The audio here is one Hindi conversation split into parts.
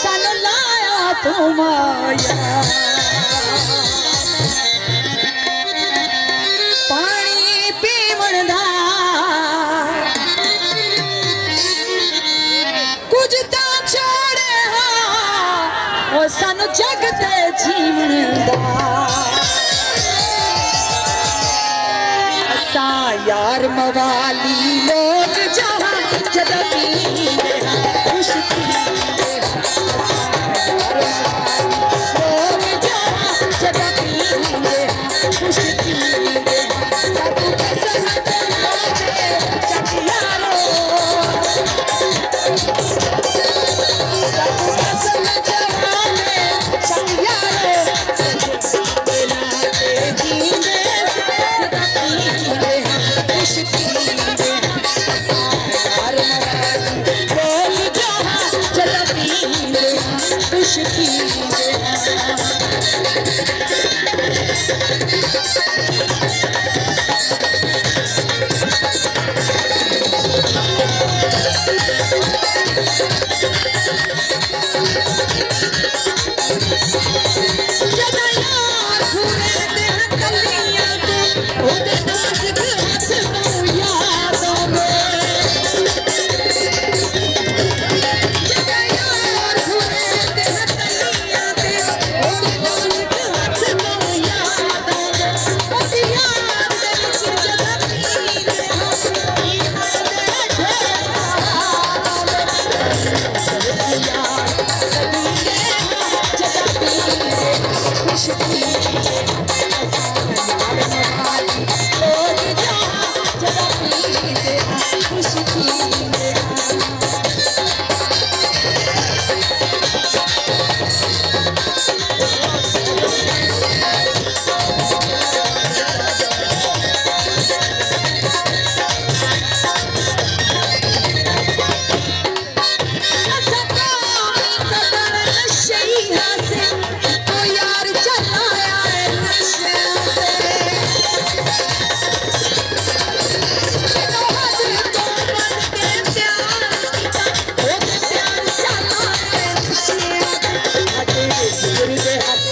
सन लाया तुम्हारा। पानी पीवण कुछ तो सन जगते जीवन यार मवाली लोग जहाँ जद पीने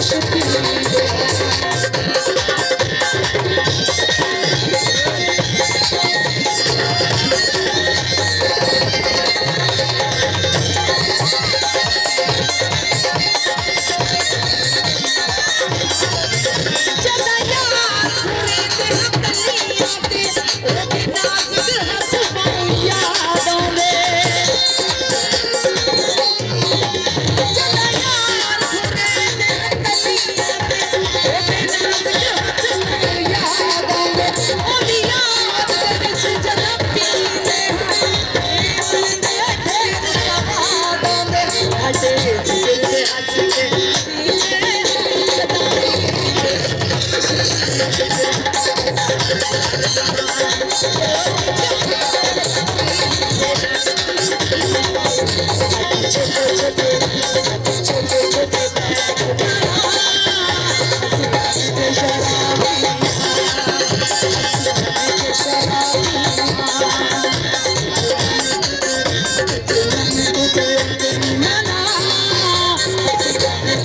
deixa comigo.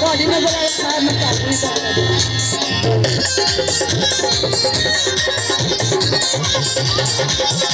बॉडी में बोला खाया मत काटने का है